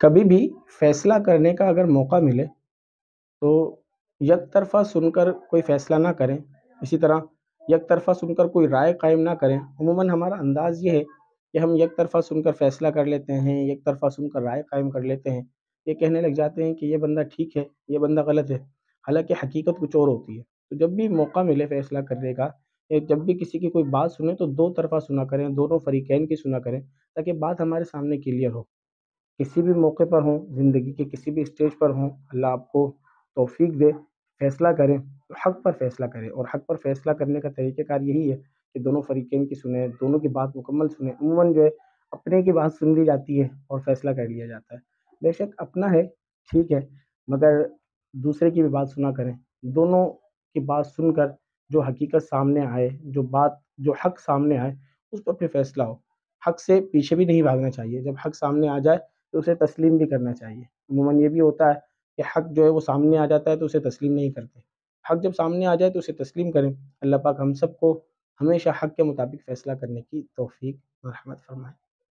कभी भी फ़ैसला करने का अगर मौका मिले तो यक तरफ़ा सुनकर कोई फ़ैसला ना करें। इसी तरह यक तरफ़ा सुनकर कोई राय कायम ना करें। अमूमन हमारा अंदाज़ ये है कि हम यक तरफ़ा सुनकर फ़ैसला कर लेते हैं यक तरफ़ा सुनकर राय कायम कर लेते हैं। ये कहने लग जाते हैं कि ये बंदा ठीक है, ये बंदा गलत है। हालाँकि हकीकत कुछ और होती है। तो जब भी मौका मिले फ़ैसला करने का जब भी किसी की कोई बात सुने तो दो तरफ़ा सुना करें, दोनों फ़रीक़ैन की सुना करें, ताकि बात हमारे सामने क्लियर हो। किसी भी मौके पर हों, ज़िंदगी के किसी भी स्टेज पर हों, अल्लाह आपको तौफ़ीक दे, फ़ैसला करें तो हक़ पर फ़ैसला करें। और हक़ पर फ़ैसला करने का तरीक़ेकार यही है कि दोनों फ़रीक़ैन की सुने, दोनों की बात मुकम्मल सुने। अमूमन जो है, अपने की बात सुन ली जाती है और फ़ैसला कर लिया जाता है। बेशक अपना है, ठीक है, मगर दूसरे की भी बात सुना करें। दोनों की बात सुनकर जो हकीकत सामने आए, जो बात, जो हक़ सामने आए, उस पर फिर फ़ैसला हो। हक़ से पीछे भी नहीं भागना चाहिए। जब हक़ सामने आ जाए तो उसे तस्लीम भी करना चाहिए। अमूमन ये भी होता है कि हक़ जो है वो सामने आ जाता है तो उसे तस्लीम नहीं करते। हक़ जब सामने आ जाए तो उसे तस्लीम करें। अल्लाह पाक हम सबको हमेशा हक़ के मुताबिक फ़ैसला करने की तोफ़ी और फ़रमाए।